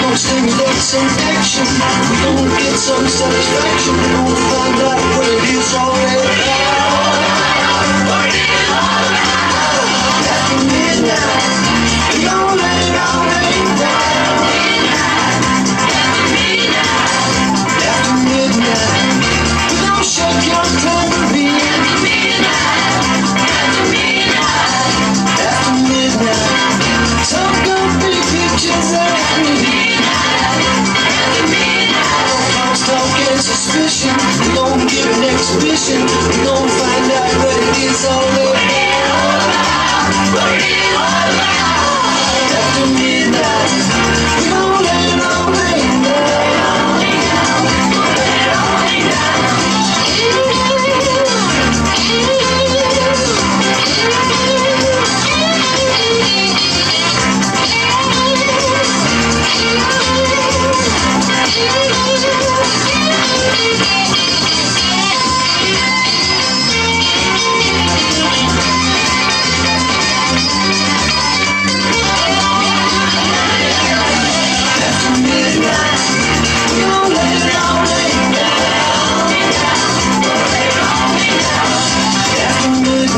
Don't stimulate some action. We don't get some satisfaction. We don't find give